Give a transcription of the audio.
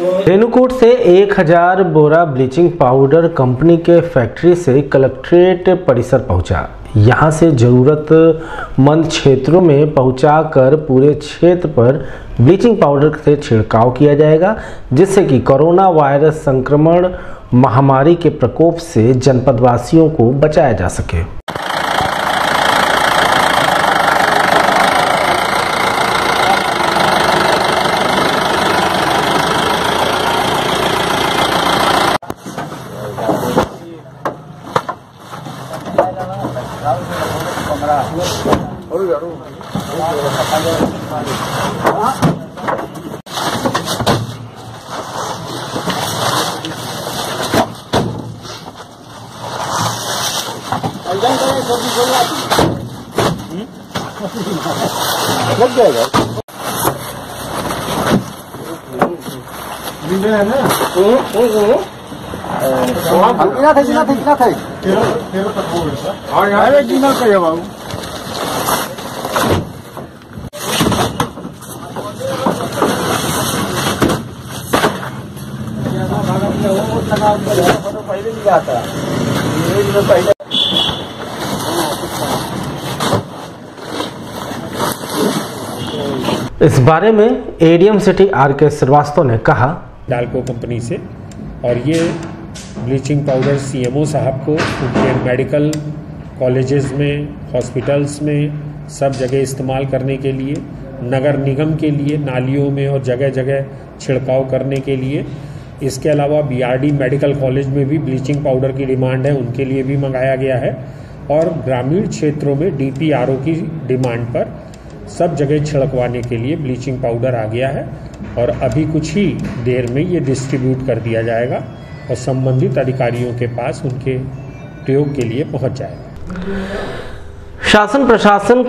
रेणुकूट से 1000 बोरा bleaching powder company के फैक्ट्री से कलेक्ट्रेट परिसर पहुँचा। यहाँ से जरूरतमंद क्षेत्रों में पहुंचाकर पूरे क्षेत्र पर ब्लीचिंग पाउडर से छिड़काव किया जाएगा, जिससे कि कोरोना वायरस संक्रमण महामारी के प्रकोप से जनपदवासियों को बचाया जा सके। 어우, 여러분. 안장전에 거기 골라. 응? 여기야, 여기. 민전에는? 응? 응? 응? इस बारे में एडीएम सिटी आर के श्रीवास्तव ने कहा डालको कंपनी से, और ये ब्लीचिंग पाउडर सीएमओ साहब को उनके मेडिकल कॉलेजेस में, हॉस्पिटल्स में सब जगह इस्तेमाल करने के लिए, नगर निगम के लिए, नालियों में और जगह जगह छिड़काव करने के लिए। इसके अलावा बीआरडी मेडिकल कॉलेज में भी ब्लीचिंग पाउडर की डिमांड है, उनके लिए भी मंगाया गया है। और ग्रामीण क्षेत्रों में डीपीआरओ की डिमांड पर सब जगह छिड़कवाने के लिए ब्लीचिंग पाउडर आ गया है। और अभी कुछ ही देर में ये डिस्ट्रीब्यूट कर दिया जाएगा। और संबंधित अधिकारियों के पास उनके प्रयोग के लिए पहुँच जाएगा शासन प्रशासन